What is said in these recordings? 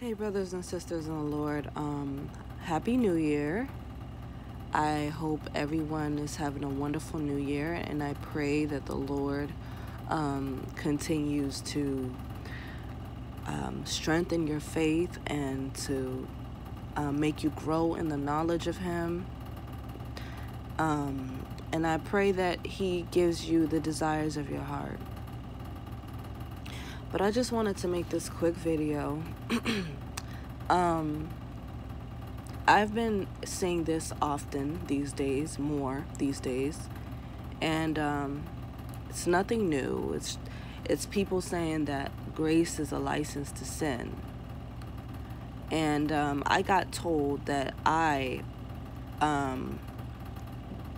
Hey, brothers and sisters in the Lord. Um, Happy New Year. I hope everyone is having a wonderful new year, and I pray that the Lord um, continues to um, strengthen your faith and to um, make you grow in the knowledge of Him. Um, and I pray that He gives you the desires of your heart. But I just wanted to make this quick video. um, I've been saying this often these days, more these days, and um, it's nothing new. It's it's people saying that grace is a license to sin, and um, I got told that I um,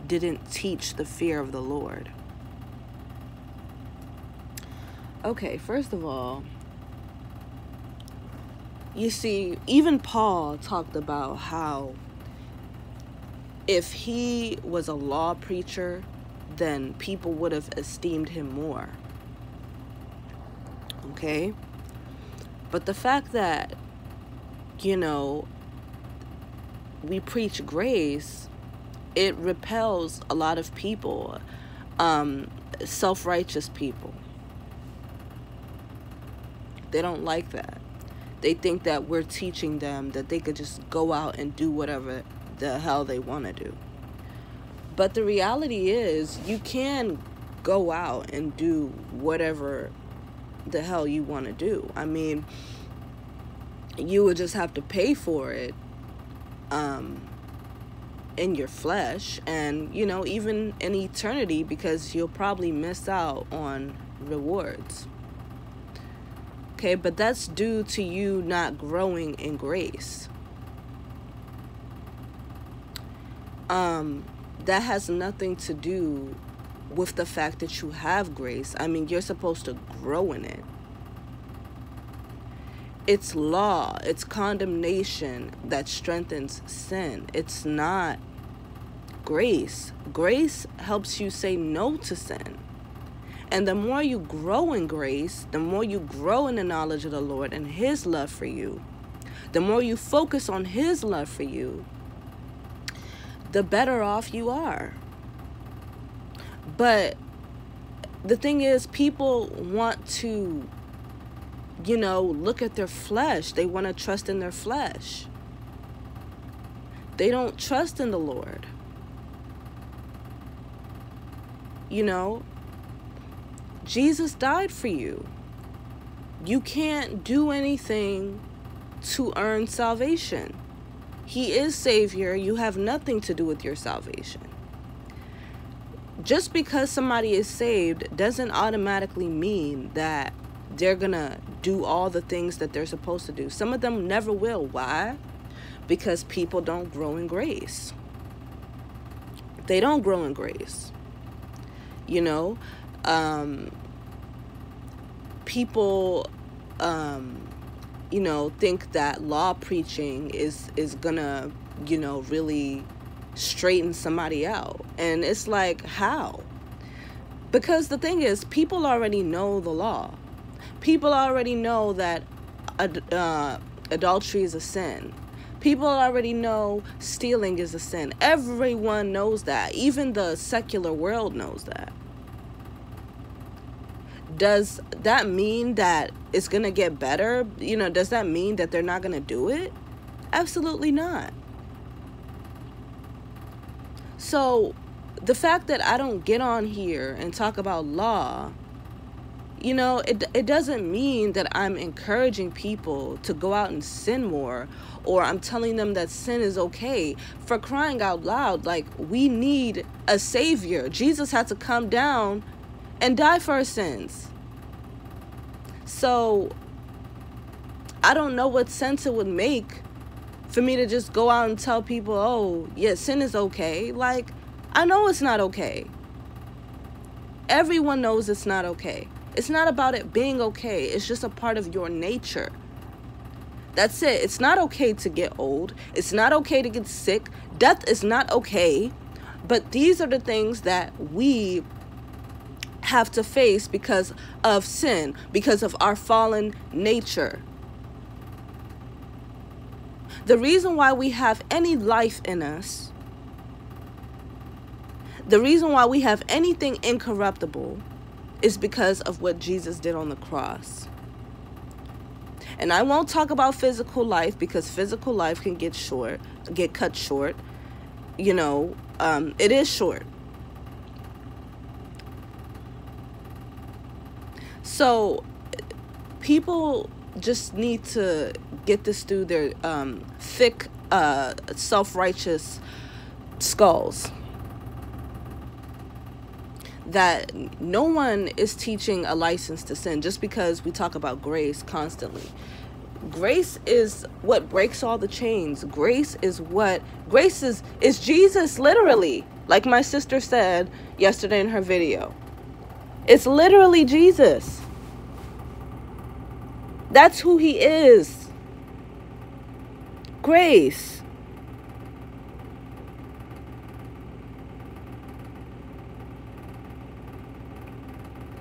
didn't teach the fear of the Lord. Okay, first of all, you see, even Paul talked about how if he was a law preacher, then people would have esteemed him more. Okay? But the fact that, you know, we preach grace, it repels a lot of people, um, self righteous people. They don't like that. They think that we're teaching them that they could just go out and do whatever the hell they want to do. But the reality is, you can go out and do whatever the hell you want to do. I mean, you would just have to pay for it um, in your flesh and, you know, even in eternity because you'll probably miss out on rewards. Okay, but that's due to you not growing in grace. Um, that has nothing to do with the fact that you have grace. I mean, you're supposed to grow in it. It's law, it's condemnation that strengthens sin. It's not grace. Grace helps you say no to sin. And the more you grow in grace, the more you grow in the knowledge of the Lord and His love for you, the more you focus on His love for you, the better off you are. But the thing is, people want to, you know, look at their flesh. They want to trust in their flesh. They don't trust in the Lord. You know, Jesus died for you. You can't do anything to earn salvation. He is Savior. You have nothing to do with your salvation. Just because somebody is saved doesn't automatically mean that they're going to do all the things that they're supposed to do. Some of them never will. Why? Because people don't grow in grace. They don't grow in grace. You know, um, people um, you know think that law preaching is is gonna you know really straighten somebody out. And it's like how? Because the thing is people already know the law. People already know that uh, adultery is a sin. People already know stealing is a sin. Everyone knows that. Even the secular world knows that does that mean that it's going to get better? You know, does that mean that they're not going to do it? Absolutely not. So, the fact that I don't get on here and talk about law, you know, it, it doesn't mean that I'm encouraging people to go out and sin more or I'm telling them that sin is okay. For crying out loud, like, we need a savior. Jesus had to come down and die for our sins. So I don't know what sense it would make for me to just go out and tell people, oh, yeah, sin is okay. Like, I know it's not okay. Everyone knows it's not okay. It's not about it being okay, it's just a part of your nature. That's it. It's not okay to get old. It's not okay to get sick. Death is not okay. But these are the things that we have to face because of sin, because of our fallen nature. The reason why we have any life in us, the reason why we have anything incorruptible is because of what Jesus did on the cross. And I won't talk about physical life because physical life can get short, get cut short. You know, um, it is short. So people just need to get this through their um, thick, uh, self righteous skulls. That no one is teaching a license to sin just because we talk about grace constantly. Grace is what breaks all the chains. Grace is what grace is is Jesus literally. Like my sister said yesterday in her video. It's literally Jesus. That's who he is. Grace.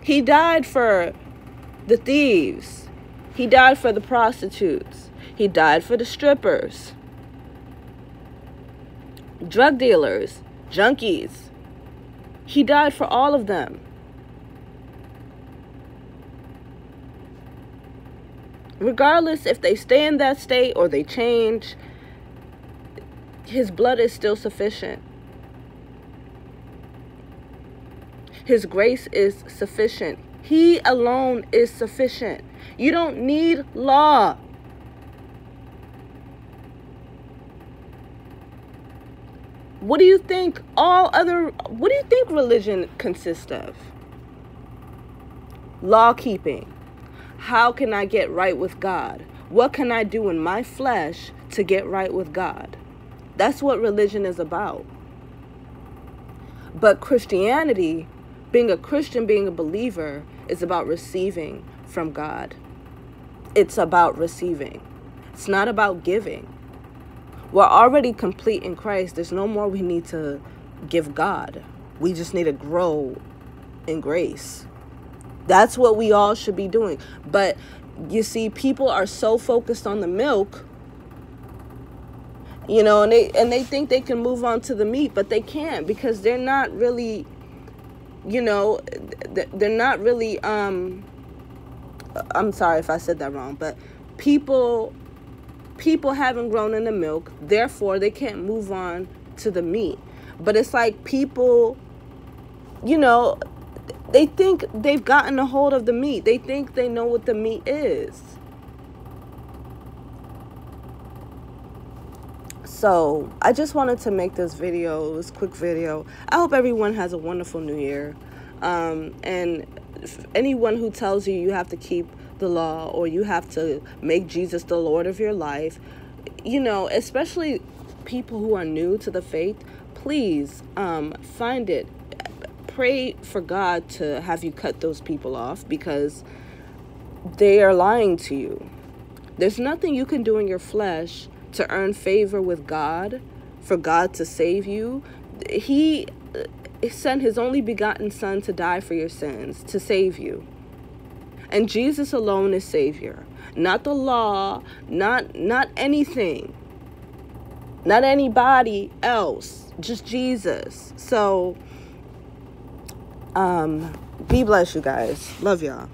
He died for the thieves. He died for the prostitutes. He died for the strippers, drug dealers, junkies. He died for all of them. Regardless if they stay in that state or they change, his blood is still sufficient. His grace is sufficient. He alone is sufficient. You don't need law. What do you think all other what do you think religion consists of? Law keeping. How can I get right with God? What can I do in my flesh to get right with God? That's what religion is about. But Christianity, being a Christian, being a believer, is about receiving from God. It's about receiving. It's not about giving. We're already complete in Christ. There's no more we need to give God. We just need to grow in grace. That's what we all should be doing. But you see, people are so focused on the milk, you know, and they and they think they can move on to the meat, but they can't because they're not really, you know, they're not really. Um, I'm sorry if I said that wrong, but people people haven't grown in the milk, therefore they can't move on to the meat. But it's like people, you know, they think they've gotten a hold of the meat. They think they know what the meat is. So, I just wanted to make this video, this quick video. I hope everyone has a wonderful new year. Um, and anyone who tells you you have to keep the law or you have to make Jesus the Lord of your life, you know, especially people who are new to the faith, please um, find it pray for God to have you cut those people off because they are lying to you. There's nothing you can do in your flesh to earn favor with God, for God to save you. He uh, sent his only begotten Son to die for your sins, to save you. And Jesus alone is Savior. Not the law, not not anything. Not anybody else, just Jesus. So um, be blessed, you guys. Love y'all.